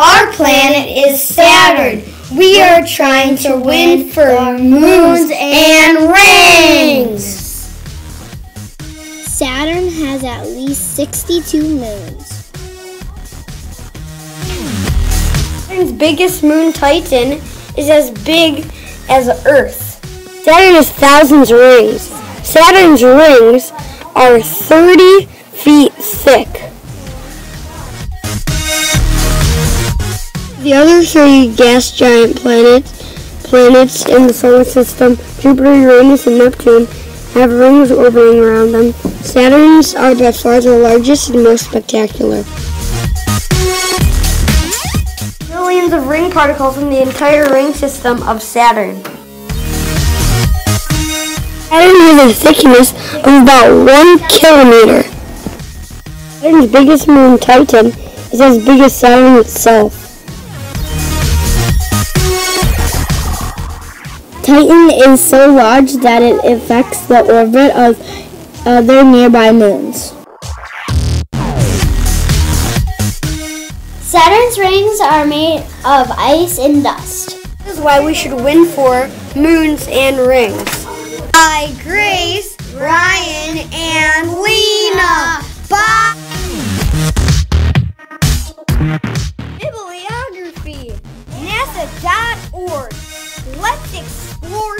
Our planet is Saturn. We are trying to win for moons and rings. Saturn has at least 62 moons. Saturn's biggest moon, Titan, is as big as Earth. Saturn has thousands of rings. Saturn's rings are 30 feet thick. The other three gas giant planets, planets in the solar system, Jupiter, Uranus, and Neptune, have rings orbiting around them. Saturn's are by far the largest and most spectacular. Millions of ring particles in the entire ring system of Saturn. Saturn has a thickness of about one kilometer. Saturn's biggest moon, Titan, is as big as Saturn itself. Titan is so large that it affects the orbit of other nearby moons. Saturn's rings are made of ice and dust. This is why we should win for moons and rings. By Grace, Ryan, and Lena. Bye. Bibliography. NASA.org. Let's explore